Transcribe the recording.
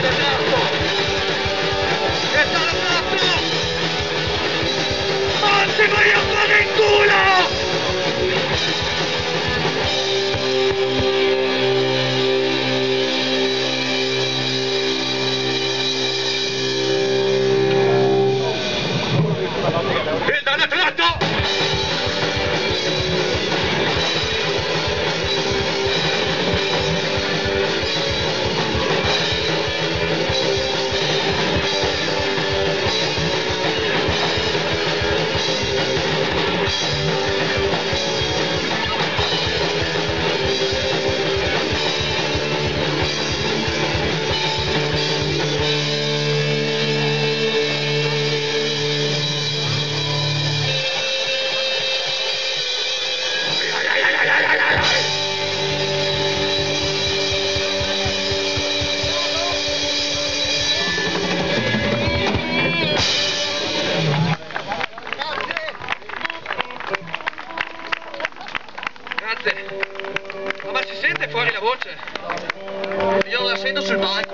È stato tratto. Anzi, vai a Mr. Bond.